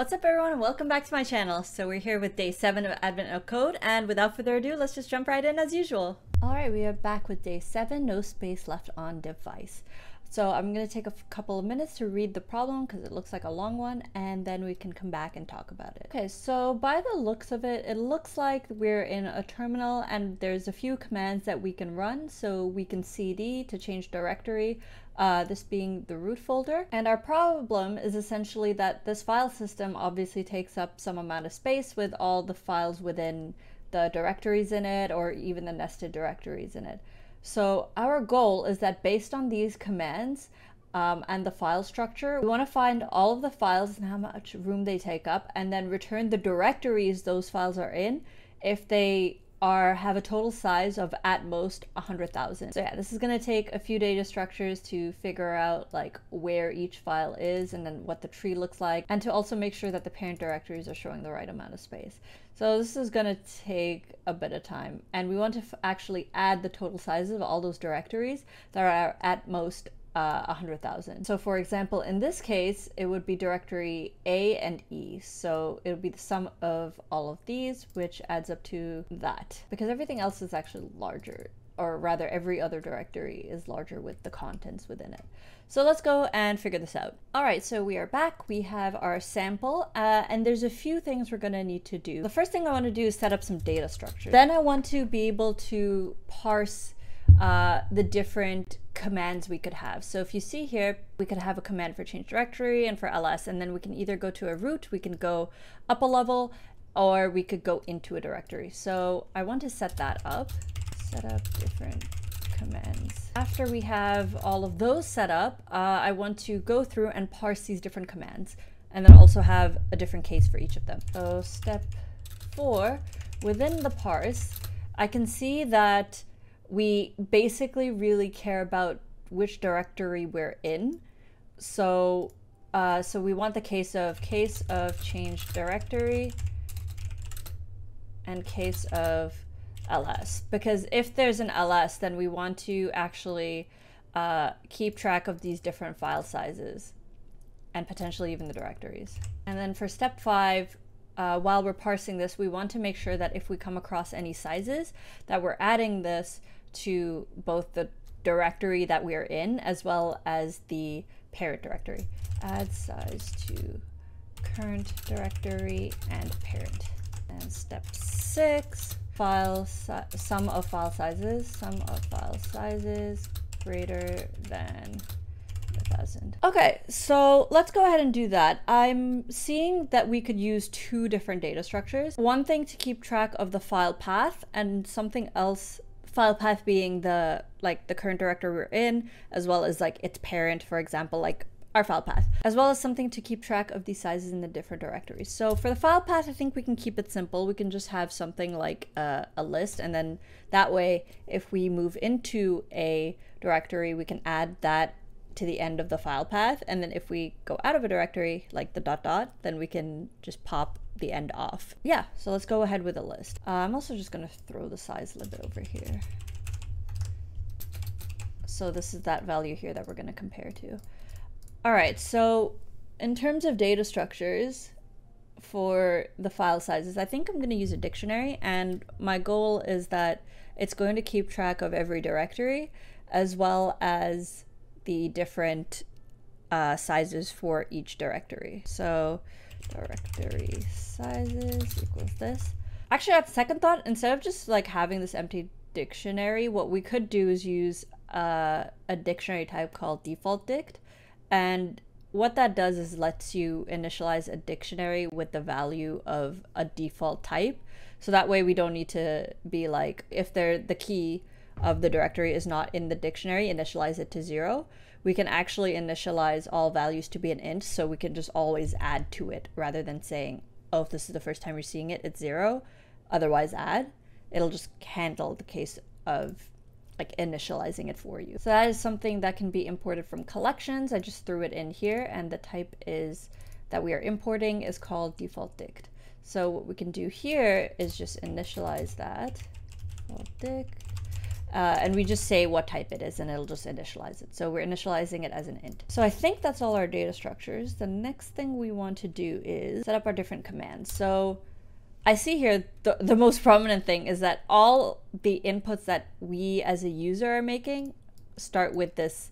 What's up everyone and welcome back to my channel. So we're here with day 7 of Advent of Code and without further ado let's just jump right in as usual. Alright we are back with day 7, no space left on device. So I'm going to take a couple of minutes to read the problem because it looks like a long one and then we can come back and talk about it. Okay, so by the looks of it, it looks like we're in a terminal and there's a few commands that we can run. So we can cd to change directory, uh, this being the root folder. And our problem is essentially that this file system obviously takes up some amount of space with all the files within the directories in it or even the nested directories in it. So our goal is that based on these commands um, and the file structure, we want to find all of the files and how much room they take up and then return the directories those files are in if they are have a total size of at most 100,000. So yeah, this is going to take a few data structures to figure out like where each file is and then what the tree looks like and to also make sure that the parent directories are showing the right amount of space. So this is going to take a bit of time and we want to actually add the total sizes of all those directories that are at most uh, 100,000. So for example, in this case, it would be directory A and E. So it would be the sum of all of these, which adds up to that. Because everything else is actually larger, or rather every other directory is larger with the contents within it. So let's go and figure this out. All right, so we are back. We have our sample, uh, and there's a few things we're gonna need to do. The first thing I wanna do is set up some data structures. Then I want to be able to parse uh, the different commands we could have. So if you see here, we could have a command for change directory and for ls, and then we can either go to a root, we can go up a level, or we could go into a directory. So I want to set that up, set up different commands. After we have all of those set up, uh, I want to go through and parse these different commands, and then also have a different case for each of them. So step four, within the parse, I can see that we basically really care about which directory we're in. So, uh, so we want the case of case of change directory and case of ls because if there's an ls then we want to actually uh, keep track of these different file sizes and potentially even the directories. And then for step five, uh, while we're parsing this, we want to make sure that if we come across any sizes, that we're adding this to both the directory that we are in as well as the parent directory. Add size to current directory and parent. And step six, file sum of file sizes, sum of file sizes greater than a thousand. Okay, so let's go ahead and do that. I'm seeing that we could use two different data structures. One thing to keep track of the file path and something else file path being the like the current directory we're in as well as like its parent for example like our file path as well as something to keep track of these sizes in the different directories so for the file path i think we can keep it simple we can just have something like a, a list and then that way if we move into a directory we can add that to the end of the file path and then if we go out of a directory like the dot dot then we can just pop the end off. Yeah, so let's go ahead with a list. Uh, I'm also just going to throw the size limit over here. So this is that value here that we're going to compare to. All right, so in terms of data structures for the file sizes, I think I'm going to use a dictionary and my goal is that it's going to keep track of every directory as well as the different uh, sizes for each directory. So directory sizes equals this. Actually, at second thought, instead of just like having this empty dictionary, what we could do is use uh, a dictionary type called default dict. And what that does is lets you initialize a dictionary with the value of a default type. So that way we don't need to be like, if they're the key of the directory is not in the dictionary, initialize it to zero we can actually initialize all values to be an int, so we can just always add to it rather than saying, oh, if this is the first time you're seeing it, it's zero, otherwise add. It'll just handle the case of like initializing it for you. So that is something that can be imported from collections. I just threw it in here and the type is that we are importing is called default dict. So what we can do here is just initialize that dict Uh, and we just say what type it is and it'll just initialize it. So we're initializing it as an int. So I think that's all our data structures. The next thing we want to do is set up our different commands. So I see here the, the most prominent thing is that all the inputs that we as a user are making start with this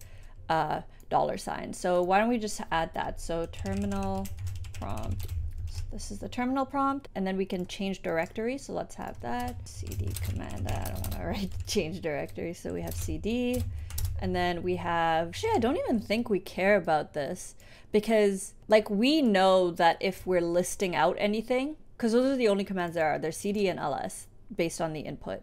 uh, dollar sign. So why don't we just add that? So terminal prompt this is the terminal prompt, and then we can change directory. So let's have that cd command. I don't want to write change directory. So we have cd, and then we have, actually, I don't even think we care about this because like we know that if we're listing out anything, because those are the only commands there are, they're cd and ls based on the input.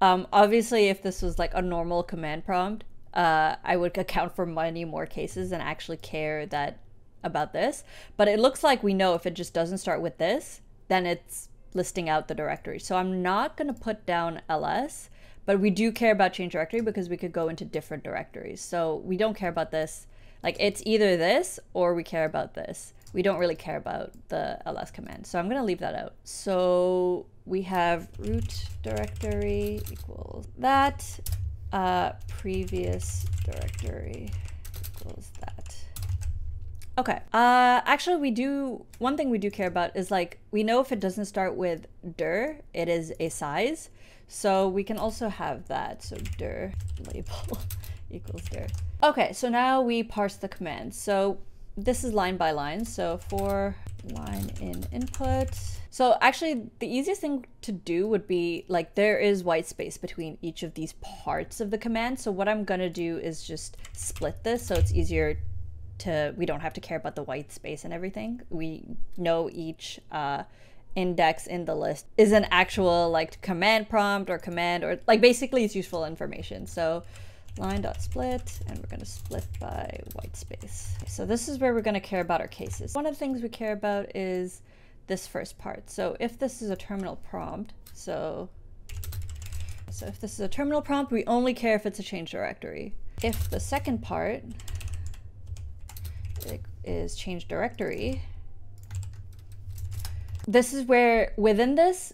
Um, obviously, if this was like a normal command prompt, uh, I would account for many more cases and actually care that about this, but it looks like we know if it just doesn't start with this, then it's listing out the directory. So I'm not going to put down ls, but we do care about change directory because we could go into different directories. So we don't care about this. Like it's either this or we care about this. We don't really care about the ls command. So I'm going to leave that out. So we have root directory equals that, uh, previous directory equals that. Okay. Uh, actually, we do one thing we do care about is like we know if it doesn't start with dir, it is a size. So we can also have that. So dir label equals dir. Okay, so now we parse the command. So this is line by line. So for line in input. So actually the easiest thing to do would be like there is white space between each of these parts of the command. So what I'm gonna do is just split this so it's easier to we don't have to care about the white space and everything. We know each uh, index in the list is an actual like command prompt or command or like basically it's useful information. So line dot split and we're going to split by white space. So this is where we're going to care about our cases. One of the things we care about is this first part. So if this is a terminal prompt, so so if this is a terminal prompt, we only care if it's a change directory. If the second part is change directory. This is where within this,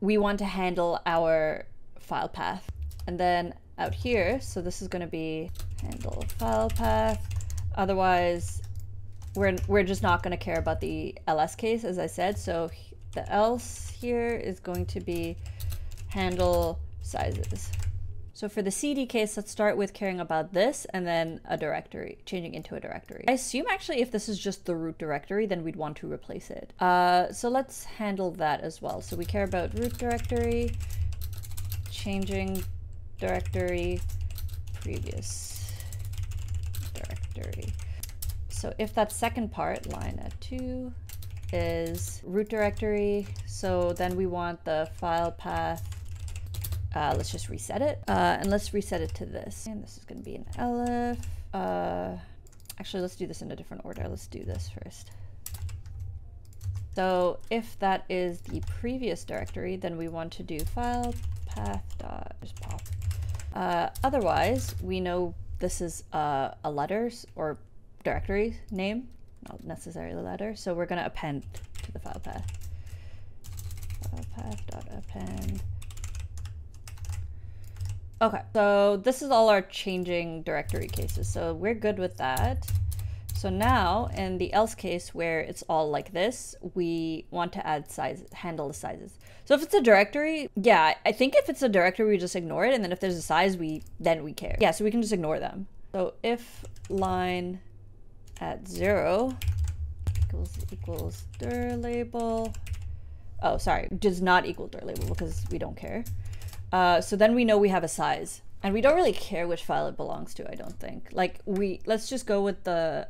we want to handle our file path. And then out here, so this is going to be handle file path. Otherwise, we're, we're just not going to care about the ls case, as I said. So the else here is going to be handle sizes. So for the CD case, let's start with caring about this and then a directory, changing into a directory. I assume actually if this is just the root directory, then we'd want to replace it. Uh, so let's handle that as well. So we care about root directory, changing directory, previous directory. So if that second part, line at two, is root directory, so then we want the file path uh, let's just reset it. Uh, and let's reset it to this. And this is going to be an elif. Uh, actually, let's do this in a different order. Let's do this first. So if that is the previous directory, then we want to do file path dot just pop. Uh, otherwise, we know this is uh, a letters or directory name, not necessarily a letter. So we're going to append to the file path. File path dot append Okay, so this is all our changing directory cases. So we're good with that. So now in the else case where it's all like this, we want to add size, handle the sizes. So if it's a directory, yeah, I think if it's a directory, we just ignore it. And then if there's a size, we then we care. Yeah, so we can just ignore them. So if line at zero equals equals dir label. Oh, sorry, does not equal dir label because we don't care. Uh, so then we know we have a size. And we don't really care which file it belongs to, I don't think. Like, we let's just go with the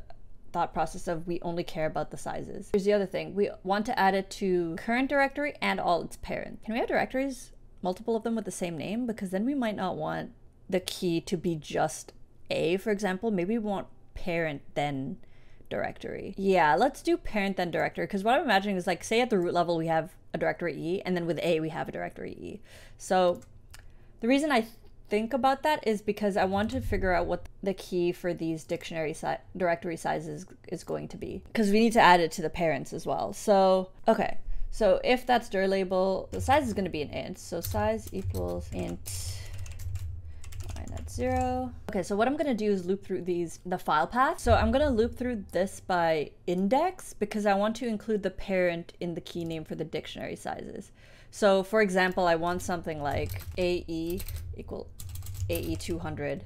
thought process of we only care about the sizes. Here's the other thing. We want to add it to current directory and all its parents. Can we have directories, multiple of them with the same name? Because then we might not want the key to be just A, for example. Maybe we want parent then directory. Yeah, let's do parent then directory because what I'm imagining is like, say at the root level we have a directory E and then with A we have a directory E. So the reason I think about that is because I want to figure out what the key for these dictionary si directory sizes is going to be because we need to add it to the parents as well. So, okay. So if that's dir label, the size is going to be an int. So size equals int at zero. Okay, so what I'm gonna do is loop through these, the file path. So I'm gonna loop through this by index because I want to include the parent in the key name for the dictionary sizes. So for example, I want something like AE equal AE 200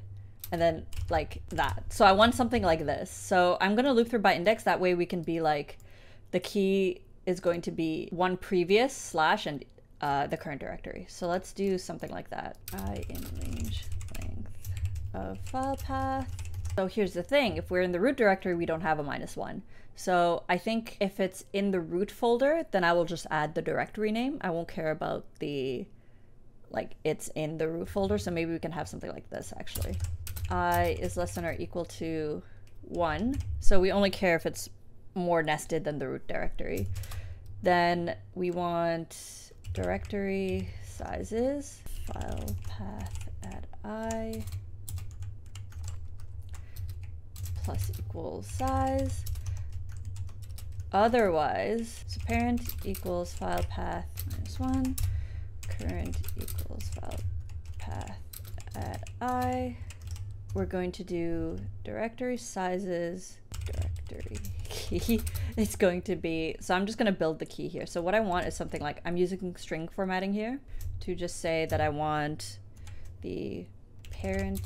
and then like that. So I want something like this. So I'm gonna loop through by index. That way we can be like, the key is going to be one previous slash and uh, the current directory. So let's do something like that. I in range length of file path. So here's the thing, if we're in the root directory, we don't have a minus one. So I think if it's in the root folder, then I will just add the directory name. I won't care about the, like it's in the root folder. So maybe we can have something like this actually. I is less than or equal to one. So we only care if it's more nested than the root directory. Then we want directory sizes, file path at i plus equals size. Otherwise, so parent equals file path minus one, current equals file path at i. We're going to do directory sizes, directory key it's going to be, so I'm just going to build the key here. So what I want is something like, I'm using string formatting here to just say that I want the parent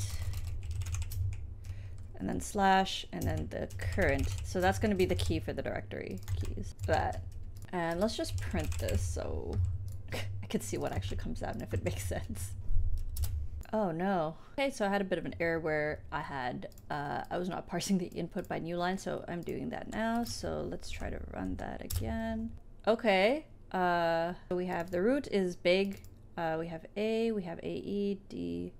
and then slash, and then the current. So that's going to be the key for the directory keys. That. And let's just print this so I can see what actually comes out and if it makes sense. Oh no. Okay, so I had a bit of an error where I had, uh, I was not parsing the input by new line, so I'm doing that now. So let's try to run that again. Okay, uh, we have the root is big. Uh, we have A, we have A, E, D.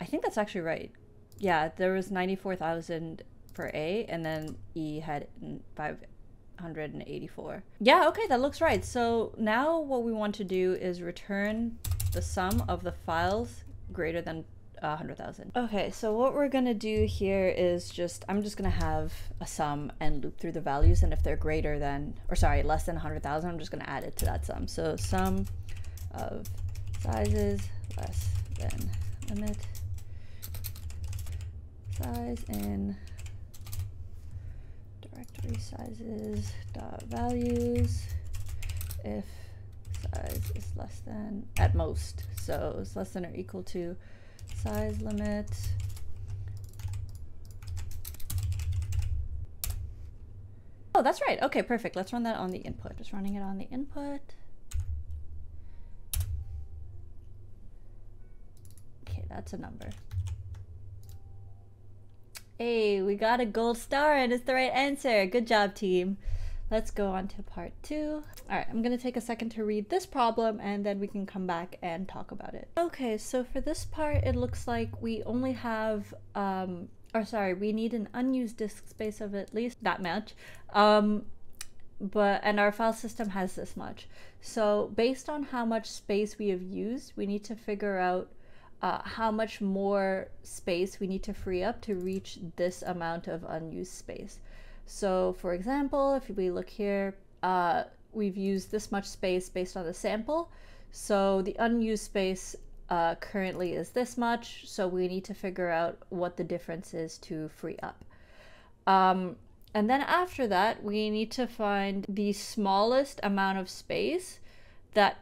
I think that's actually right yeah, there was 94,000 for A, and then E had 584. Yeah, okay, that looks right. So now what we want to do is return the sum of the files greater than 100,000. Okay, so what we're gonna do here is just, I'm just gonna have a sum and loop through the values, and if they're greater than, or sorry, less than 100,000, I'm just gonna add it to that sum. So sum of sizes less than limit size in directory sizes dot values. If size is less than at most so it's less than or equal to size limit. Oh that's right. Okay perfect. Let's run that on the input. Just running it on the input. Okay that's a number Hey, we got a gold star and it's the right answer. Good job, team. Let's go on to part two. All right, I'm gonna take a second to read this problem and then we can come back and talk about it. Okay, so for this part, it looks like we only have, um, or sorry, we need an unused disk space of at least that much. Um, but and our file system has this much. So based on how much space we have used, we need to figure out uh, how much more space we need to free up to reach this amount of unused space. So for example, if we look here, uh, we've used this much space based on the sample. So the unused space uh, currently is this much. So we need to figure out what the difference is to free up. Um, and then after that, we need to find the smallest amount of space that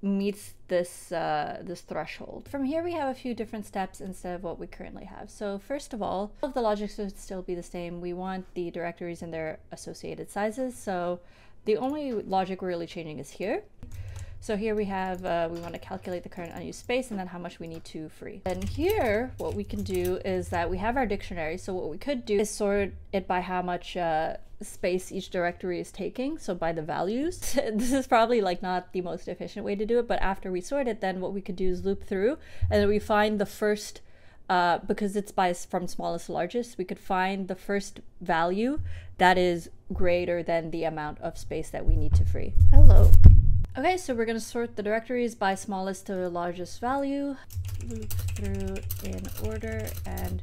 meets this uh, this threshold. From here we have a few different steps instead of what we currently have. So first of all, all of the logic should still be the same. We want the directories and their associated sizes. So the only logic we're really changing is here. So here we have, uh, we want to calculate the current unused space and then how much we need to free. And here, what we can do is that we have our dictionary. So what we could do is sort it by how much uh, space each directory is taking. So by the values. this is probably like not the most efficient way to do it, but after we sort it, then what we could do is loop through and then we find the first uh, because it's by from smallest to largest, we could find the first value that is greater than the amount of space that we need to free. Hello. Okay, so we're going to sort the directories by smallest to largest value, loop through in order, and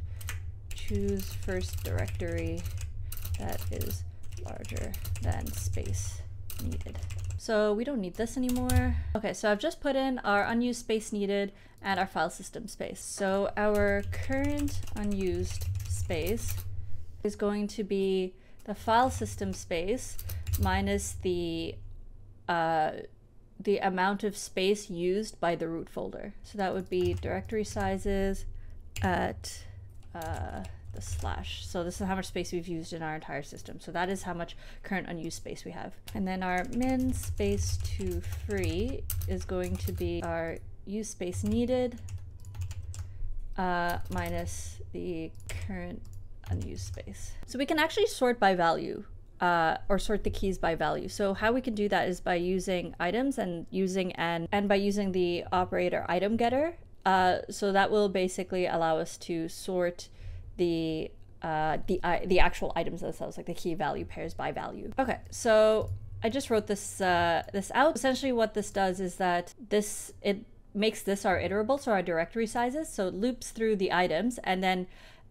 choose first directory that is larger than space needed. So we don't need this anymore. Okay, so I've just put in our unused space needed and our file system space. So our current unused space is going to be the file system space minus the uh, the amount of space used by the root folder. So that would be directory sizes at uh, the slash. So this is how much space we've used in our entire system. So that is how much current unused space we have. And then our min space to free is going to be our use space needed uh, minus the current unused space. So we can actually sort by value uh, or sort the keys by value. So how we can do that is by using items and using and and by using the operator item getter. Uh, so that will basically allow us to sort the uh, the the actual items themselves, like the key value pairs by value. Okay, so I just wrote this uh, this out. Essentially, what this does is that this it makes this our iterable, so our directory sizes. So it loops through the items and then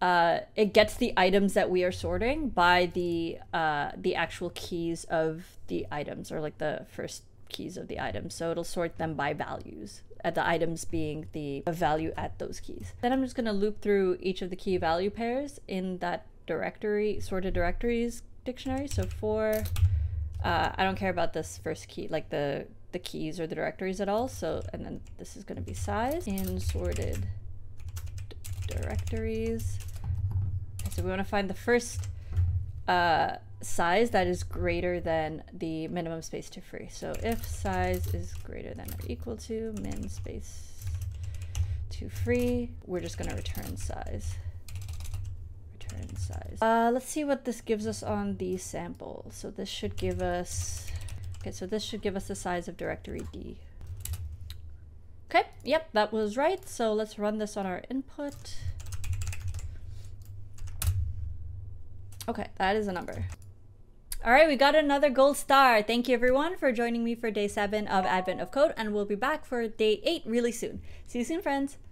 uh, it gets the items that we are sorting by the uh, the actual keys of the items or like the first keys of the items. So it'll sort them by values, uh, the items being the value at those keys. Then I'm just going to loop through each of the key value pairs in that directory, sorted directories dictionary. So for, uh, I don't care about this first key, like the the keys or the directories at all. So, and then this is going to be size in sorted directories. So we want to find the first uh, size that is greater than the minimum space to free. So if size is greater than or equal to min space to free, we're just going to return size. Return size. Uh, let's see what this gives us on the sample. So this should give us, okay, so this should give us the size of directory D. Okay, yep, that was right. So let's run this on our input. Okay, that is a number. All right, we got another gold star. Thank you everyone for joining me for day seven of Advent of Code, and we'll be back for day eight really soon. See you soon, friends.